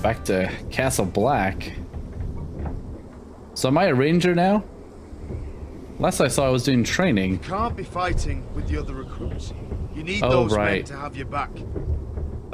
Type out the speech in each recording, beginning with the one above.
Back to Castle Black. So am I a ranger now? Last I saw I was doing training. You Can't be fighting with the other recruits. You need Oh, those men to have your back.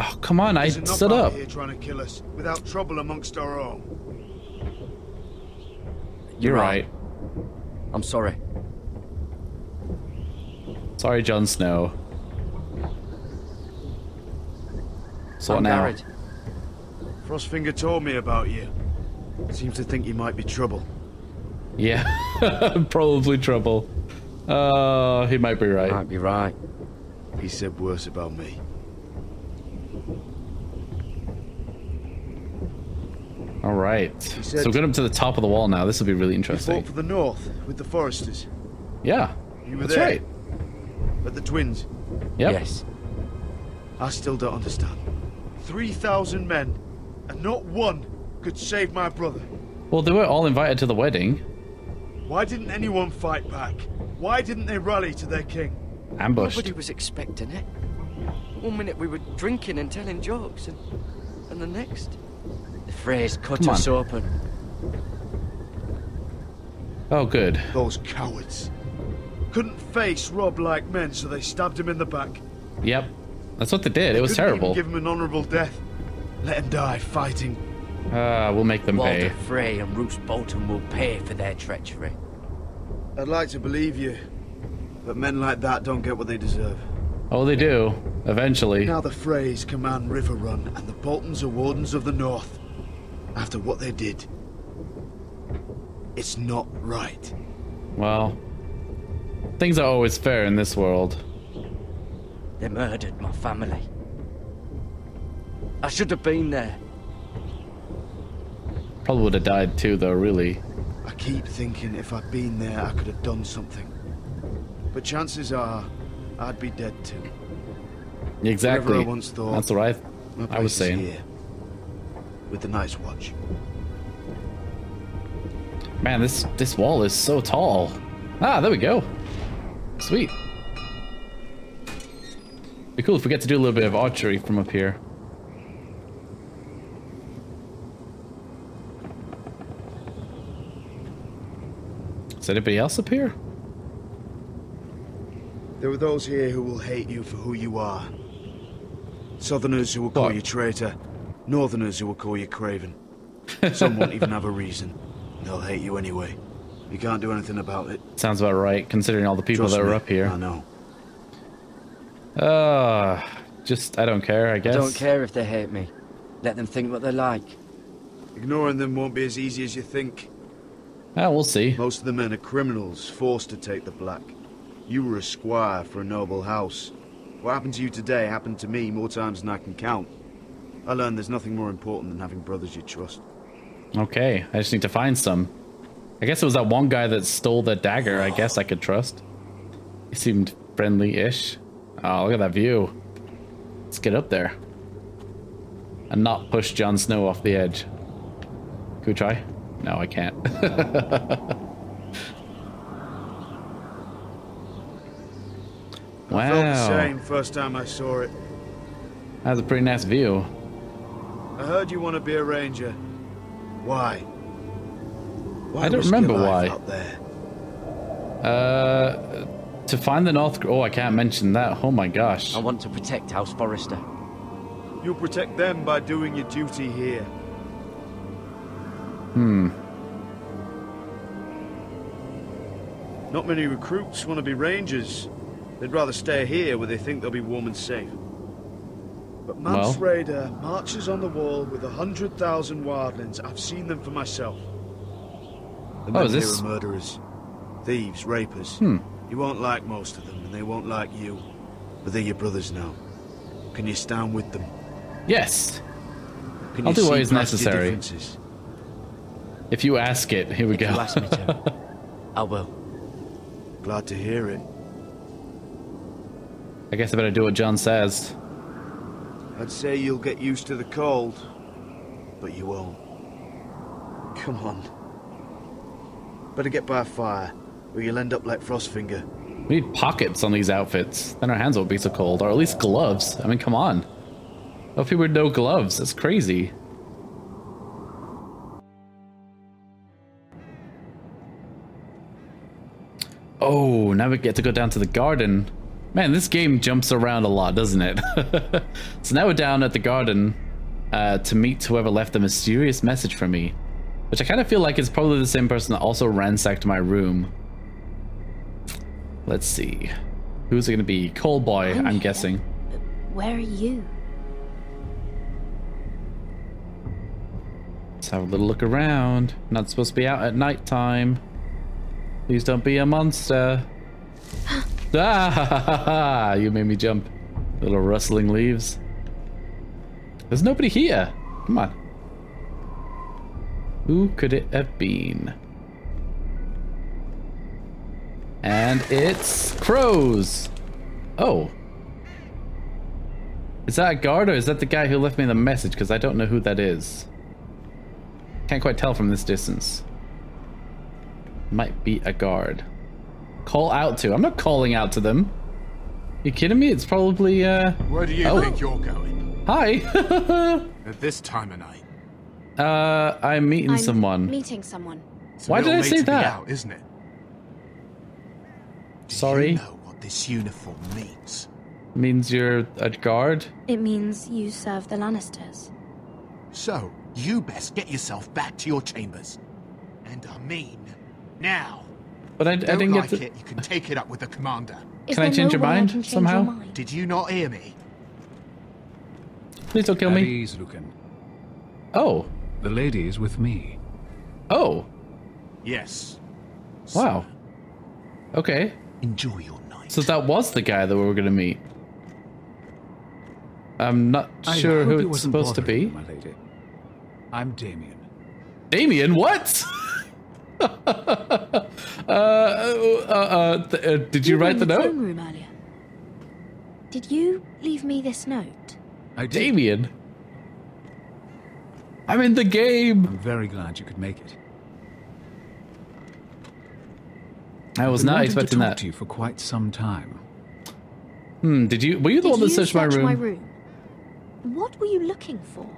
Oh, come on, I There's enough stood out up. here trying to kill us without trouble amongst our own. You're right. I'm sorry. Sorry, Jon Snow. So what I'm now? Gared. Frostfinger told me about you. Seems to think you might be trouble. Yeah, probably trouble. Uh, he might be right. Might be right. He said worse about me. All right. So get up to the top of the wall now. This will be really You interesting. fought for the North with the Forresters. Yeah, You were that's there. right. But the twins, Yep. Yes. I still don't understand. 3,000 men, and not one could save my brother. Well, they were all invited to the wedding. Why didn't anyone fight back? Why didn't they rally to their king? Ambushed. Nobody was expecting it. One minute we were drinking and telling jokes, and, and the next, the phrase cut Come us on. open. Oh, good. Those cowards. Couldn't face Robb like men, so they stabbed him in the back. Yep. That's what they did. It was Couldn't even terrible. give him an honorable death. Let him die fighting. Ah, we'll make them Walder pay. Frey and Roose Bolton will pay for their treachery. I'd like to believe you, but men like that don't get what they deserve. Oh, they do. Eventually. Now the Freys command Riverrun, and the Boltons are wardens of the North. After what they did, it's not right. Well, things are always fair in this world. They murdered my family. I should have been there. Probably would have died too, though, really. I keep thinking if I'd been there, I could have done something. But chances are, I'd be dead too. Exactly. I once thought, That's what I, My I was saying. here, with the Night's Watch. Man, this this wall is so tall. Ah, there we go. Sweet. Be cool if we get to do a little bit of archery from up here. Is anybody else up here? There are those here who will hate you for who you are. Southerners who will call What? you traitor. Northerners who will call you craven. Some won't even have a reason. They'll hate you anyway. You can't do anything about it. Sounds about right, considering all the people Trust that me, are up here. I know. Uh, just, I don't care, I guess. I don't care if they hate me. Let them think what they like. Ignoring them won't be as easy as you think. Ah, we'll see. Most of the men are criminals, forced to take the black. You were a squire for a noble house. What happened to you today happened to me more times than I can count. I learned there's nothing more important than having brothers you trust. Okay, I just need to find some. I guess it was that one guy that stole the dagger. I guess I could trust. He seemed friendly-ish. Oh, look at that view. Let's get up there. And not push Jon Snow off the edge. Can we try? No, I can't. I felt the same first time I saw it. That's a pretty nice view. I heard you want to be a ranger. Why? Why I don't remember why. There? Uh, to find the North... Oh, I can't mention that. Oh my gosh. I want to protect House Forrester. You'll protect them by doing your duty here. Hmm. Not many recruits want to be rangers. They'd rather stay here where they think they'll be warm and safe. But Mance Well. Rayder marches on the wall with a hundred thousand wildlings. I've seen them for myself. The Oh, men this- are murderers, thieves, rapers. Hmm. You won't like most of them, and they won't like you. But they're your brothers now. Can you stand with them? Yes. Can I'll you do what is necessary. differences? If you ask it, here we If go. you ask me to, I will. Glad to hear it. I guess I better do what Jon says. I'd say you'll get used to the cold, but you won't. Come on. Better get by a fire, or you'll end up like Frostfinger. We need pockets on these outfits. Then our hands won't be so cold. Or at least gloves. I mean, come on. What if people with no gloves? That's crazy. Oh, now we get to go down to the garden. Man, this game jumps around a lot, doesn't it? so now we're down at the garden uh, to meet whoever left a mysterious message for me. Which I kind of feel like is probably the same person that also ransacked my room. Let's see. Who's it going to be? Coal Boy, I'm, I'm guessing. Where are you? Let's have a little look around. Not supposed to be out at night time. Please don't be a monster. ah, you made me jump. Little rustling leaves. There's nobody here. Come on. Who could it have been? And it's crows. Oh. Is that a guard or is that the guy who left me the message? Because I don't know who that is. Can't quite tell from this distance. Might be a guard. Call out to. I'm not calling out to them. You kidding me? It's probably, uh... Where do you Oh. think you're going? Hi! At this time of night. uh, I'm meeting I'm someone. meeting someone. It's Why did I late say to be that? Out, isn't it? Do Sorry? You know what this uniform means? Means you're a guard? It means you serve the Lannisters. So, you best get yourself back to your chambers. And I mean, now. But I, I Don't didn't like get to... it, you can take it up with the commander. Is Can I change no your mind change somehow? Your mind? Did you not hear me? Please don't kill At me. ease, Lucan. Oh. The lady is with me. Oh. Yes. Wow. Okay. Enjoy your night. So that was the guy that we were going to meet. I'm not I sure who it it's wasn't supposed to be. you, My lady. I'm Damien. Damien, what? uh, uh, uh, th- uh, did you were write the the note? throne room earlier. Did you leave me this note? I did. Damien. I'm in the game. I'm very glad you could make it. I was I've not expecting to talk that. to you for quite some time. Hmm, did you? Were you the Did one that you searched my room? my room? What were you looking for?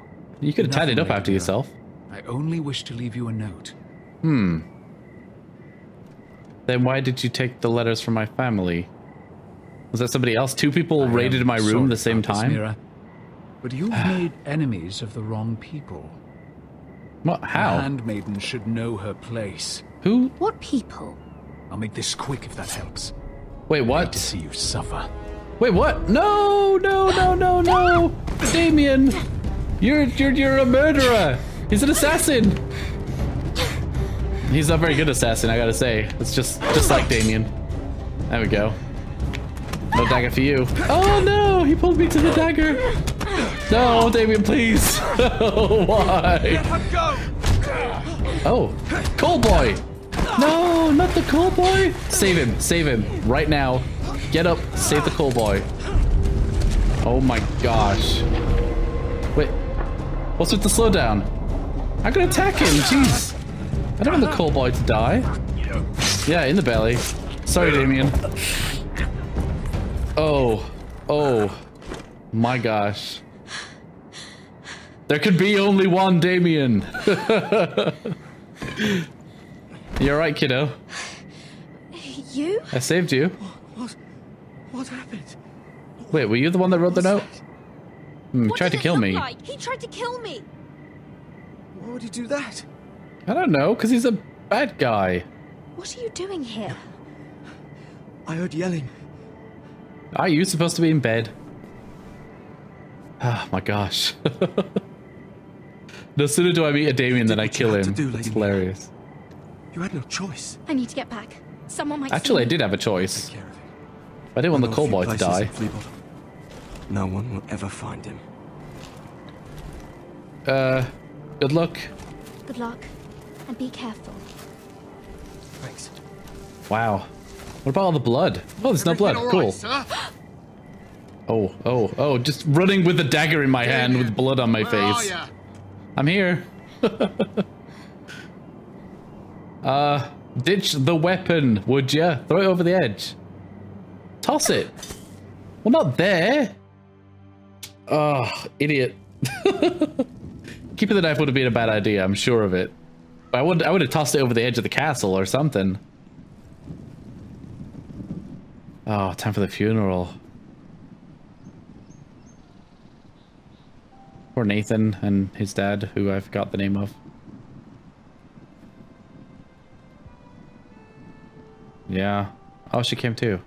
You could have tidied Nothing, up after yourself. I only wish to leave you a note. Hmm. Then why did you take the letters from my family? Was that somebody else? Two people I raided my room sorry the same time? Mira, but you've made enemies of the wrong people. What? The How? handmaiden should know her place. Who? What people? I'll make this quick if that helps. Wait, Hate to see you suffer. Wait, what? No, no, no, no, no! Damien! You're, you're, you're a murderer! He's an assassin! He's not a very good assassin, I gotta say. It's just, just like Damien. There we go. No dagger for you. Oh no! He pulled me to the dagger! No, Damien, please! Why? Oh, Coal Boy! No, not the Coal Boy! Save him, save him, right now. Get up, save the Coal Boy. Oh my gosh. Wait, what's with the slowdown? I can attack him, jeez. I don't want the Coal Boy to die. Yeah, in the belly. Sorry, Damien. Oh, oh, my gosh. There could be only one Damien. You're right, kiddo. You? I saved you. What? What happened? Wait, were you the one that wrote the note? Hmm, tried to did it kill look me. Like? He tried to kill me. Why would he do that? I don't know, because he's a bad guy. What are you doing here? I heard yelling. Are you supposed to be in bed? Ah, my gosh. no sooner do I meet a Damien than I kill him. do, it's hilarious. You had no choice. I need to get back. Someone might Actually, I did have a choice. Take care of it. I didn't want the know coal boy to die. No one will ever find him. Uh, good luck. Good luck. And be careful. Thanks. Wow. What about all the blood? Oh, there's no blood. Everything Cool. right. Oh, oh, oh, just running with the dagger in my hand with blood on my Where are face. ya? I'm here. uh, ditch the weapon, would ya? Throw it over the edge. Toss it. Well, not there. Oh, idiot. Keeping the knife would have been a bad idea, I'm sure of it. But I would I would have tossed it over the edge of the castle or something. Oh, time for the funeral. Poor Nathan and his dad, who I forgot the name of. Yeah. Oh, she came too.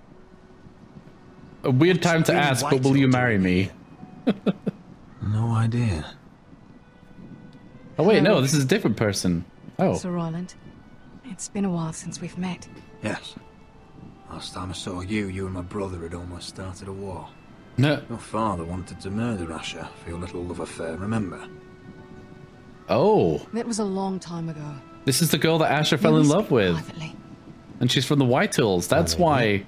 A weird time to ask, but will you marry me? No idea. Oh wait, no, this is a different person. Oh, Sir Royland, it's been a while since we've met. Yes. Last time I saw you, you and my brother had almost started a war. no. Your father wanted to murder Asher for your little love affair, remember? Oh, That was a long time ago. this is the girl that Asher fell in love with, Privately. and she's from the Whitehills. That's why.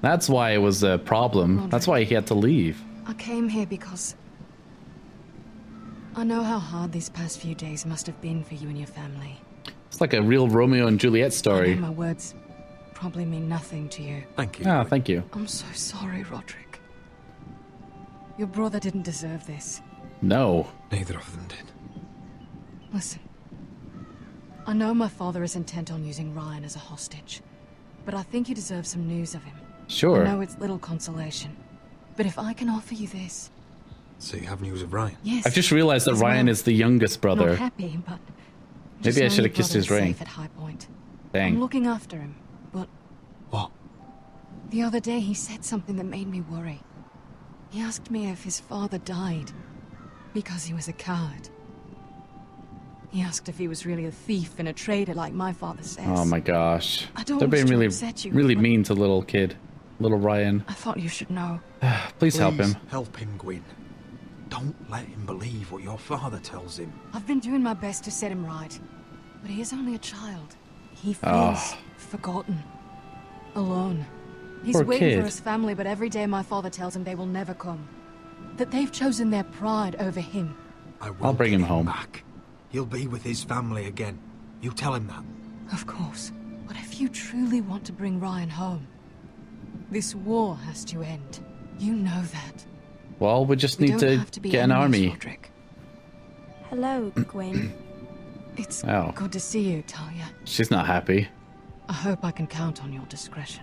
That's why it was a problem. That's why he had to leave. I came here because I know how hard these past few days must have been for you and your family. It's like a real Romeo and Juliet I story. know my words probably mean nothing to you. Thank you. Ah, thank you. I'm so sorry, Rodrik. Your brother didn't deserve this. No. Neither of them did. Listen. I know my father is intent on using Ryon as a hostage, but I think you deserve some news of him. Sure. I Sure. know it's little consolation, but if I can offer you this, So you have news of Ryon? yes. I've just realized that Ryon well. is the youngest brother. Not happy, but Maybe I should have kissed his ring. Safe at Highpoint. I'm looking after him, but What? the other day he said something that made me worry. He asked me if his father died because he was a coward. He asked if he was really a thief and a traitor like my father says. Oh my gosh. I don't They're being really, upset you, really mean to little kid, little Ryon. I thought you should know. Please help him. Help him, Gwyn. Don't let him believe what your father tells him. I've been doing my best to set him right, but he is only a child. He feels Ah. forgotten, alone. He's Poor waiting kid. for his family, but every day my father tells him they will never come. That they've chosen their pride over him. I will I'll bring get him home. back. He'll be with his family again. You tell him that. Of course. But if you truly want to bring Ryon home, this war has to end. You know that. Well, we just need don't to to get an army. Rodrik. Hello, Gwyn. It's Oh. good to see you, Talia. She's not happy. I hope I can count on your discretion.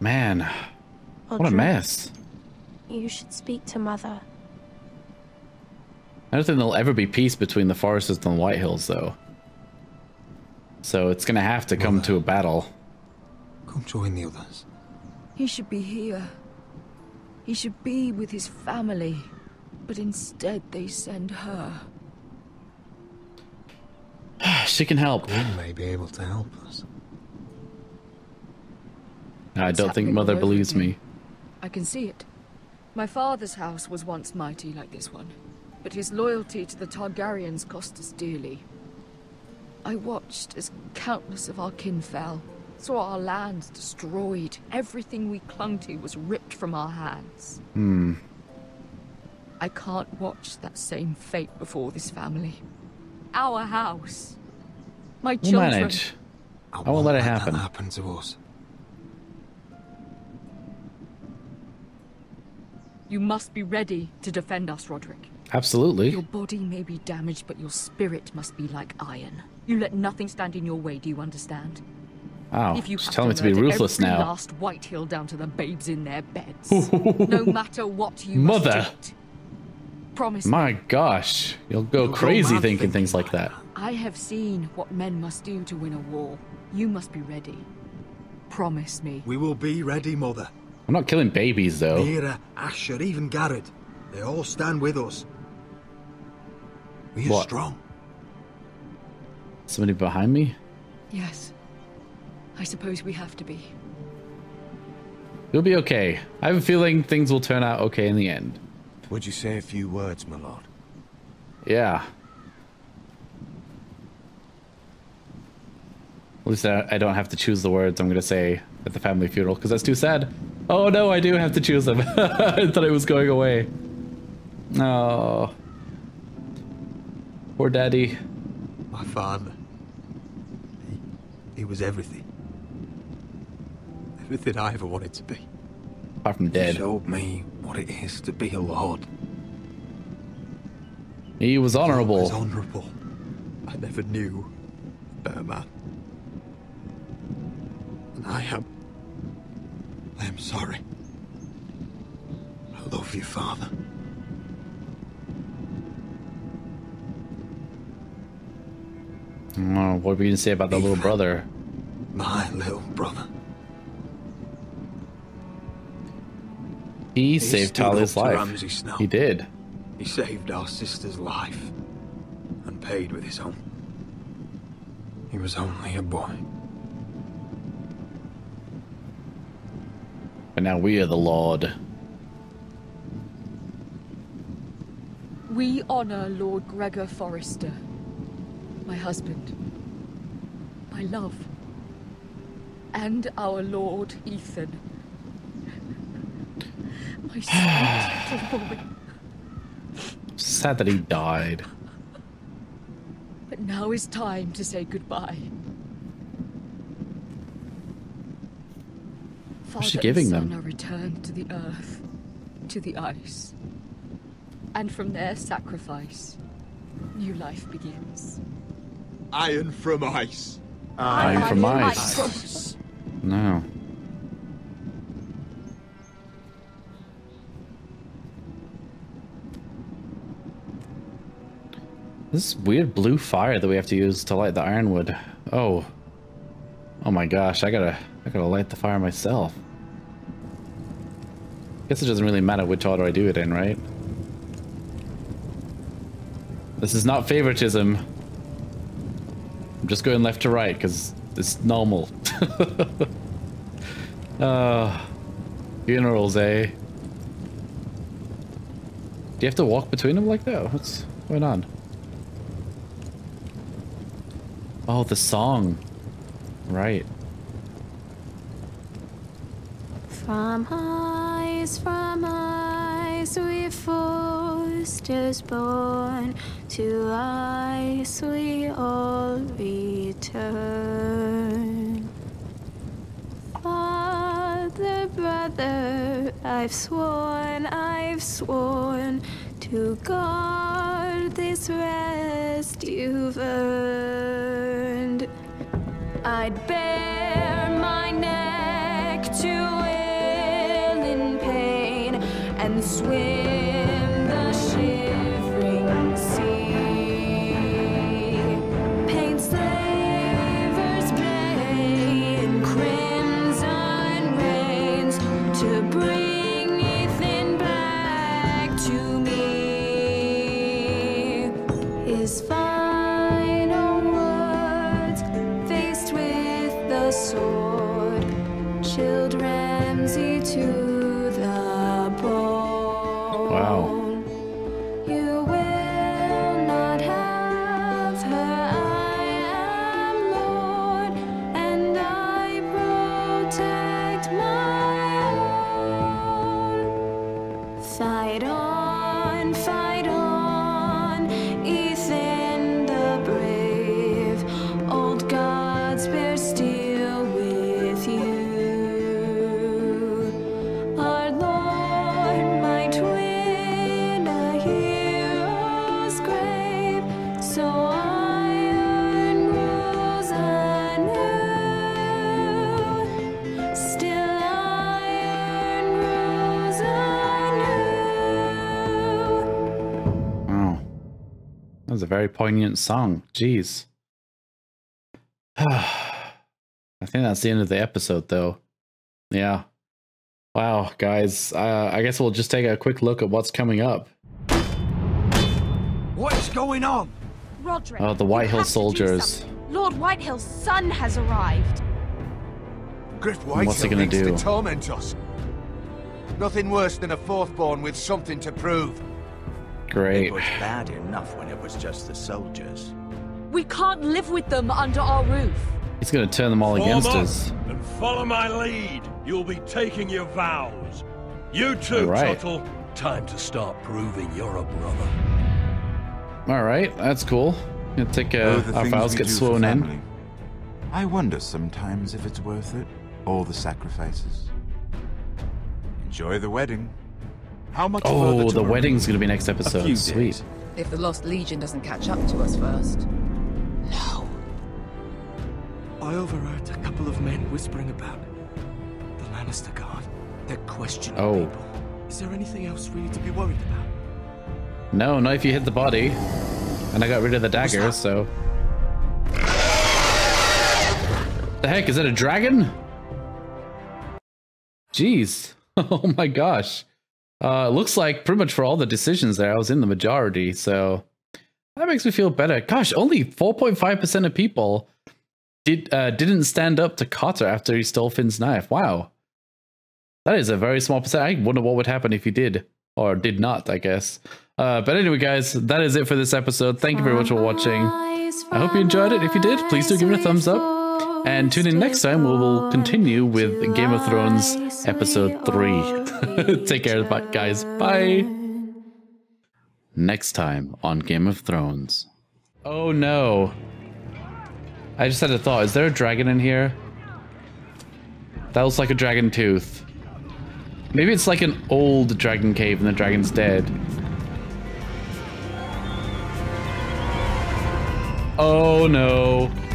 Man, what a mess. You should speak to Mother. I don't think there'll ever be peace between the Forresters and the Whitehills, though. So it's gonna have to come to a battle. Come join the others. He should be here. He should be with his family. But instead, they send her. She can help. Gwyn may be able to help us. I It's don't think Mother believes me. I can see it. My father's house was once mighty like this one, but his loyalty to the Targaryens cost us dearly. I watched as countless of our kin fell, saw our lands destroyed, everything we clung to was ripped from our hands. Hmm. I can't watch that same fate before this family. Our house. My We'll children. manage. I won't let it happen. Happen to us. You must be ready to defend us, Rodrik. Absolutely. Your body may be damaged, but your spirit must be like iron. You let nothing stand in your way, do you understand? Wow. if you She's have telling me to be murder ruthless every now. last White Hill down to the babes in their beds. no matter what you must Mother. Promise. My gosh. You'll go You'll crazy mad thinking thinking things like like that. I have seen what men must do to win a war. You must be ready. Promise me. We will be ready, Mother. I'm not killing babies, though. Mira, Asher, even Gared. They all stand with us. We are What? strong. Somebody behind me? Yes. I suppose we have to be. You'll be okay. I have a feeling things will turn out okay in the end. Would you say a few words, my lord? Yeah. At least I, I don't have to choose the words I'm going to say at the family funeral because that's too sad. Oh no, I do have to choose them. I thought it was going away. Oh. Poor daddy. My father. He, he was everything. Everything I ever wanted to be. Apart from He dead. showed me what it is to be a lord. He was He was honorable. I never knew a better man. And I am I am sorry. I love you, father. Oh, what were you gonna say about the little brother? My little brother. He, He saved stood up Talia's to life. Snow. He did. He saved our sister's life. And paid with his own. He was only a boy. But now we are the Lord. We honor Lord Gregor Forrester, my husband, my love, and our Lord Ethan. My sweet little boy. Sad that he died. But now is time to say goodbye. What's she Father giving and son them? are returned to the earth, to the ice. And from their sacrifice, new life begins. Iron from ice. Iron from ice. ice. No. This weird blue fire that we have to use to light the ironwood. Oh. Oh my gosh, I gotta I gotta light the fire myself. Guess it doesn't really matter which order I do it in, right? This is not favoritism. I'm just going left to right because it's normal. uh, funerals, eh? Do you have to walk between them like that? What's going on? Oh, the song. Right. From ice, from ice, we Forresters born. To ice we all return. Father, brother, I've sworn, I've sworn to guard this rest you've earned. I'd bare my neck to wail in pain and swim sword, chilled Ramsay to That was a very poignant song. Jeez. I think that's the end of the episode, though. Yeah. Wow, guys. Uh, I guess we'll just take a quick look at what's coming up. What's going on? Rodrik. Oh, the you White Hill have to do soldiers. Lord Whitehill's son has arrived. Gryff And what's he gonna do? to torment us. Nothing worse than a fourthborn with something to prove. Great. It was bad enough when it was just the soldiers. We can't live with them under our roof. He's going to turn them all Form against up us. And follow my lead. You'll be taking your vows. You too, All right. Tuttle. Time to start proving you're a brother. All right, that's cool. Gonna take Oh, uh, the our things files get do for sworn in. family. I wonder sometimes if it's worth it. All the sacrifices. Enjoy the wedding. How much further Oh, the Meereen? wedding's gonna be next episode. Sweet. days. If the Lost Legion doesn't catch up to us first. No. I overheard a couple of men whispering about the Lannister Guard. They're questioning Oh. people. Is there anything else really to be worried about? No, not if you hit the body. And I got rid of the dagger, so. The heck, is that a dragon? Jeez. Oh my gosh. Uh, looks like pretty much for all the decisions there, I was in the majority, so that makes me feel better. Gosh, only 4.5% of people did uh, didn't stand up to Cotter after he stole Finn's knife. Wow. That is a very small percent. I wonder what would happen if he did or did not, I guess. Uh, but anyway, guys, that is it for this episode. Thank you very much for watching. I hope you enjoyed it. If you did, please do give it a thumbs up. And tune in next time. We will continue with Game of Thrones episode 3. Take care, guys. Bye. Next time on Game of Thrones. Oh no. I just had a thought. Is there a dragon in here? That looks like a dragon tooth. Maybe it's like an old dragon cave and the dragon's dead. Oh no.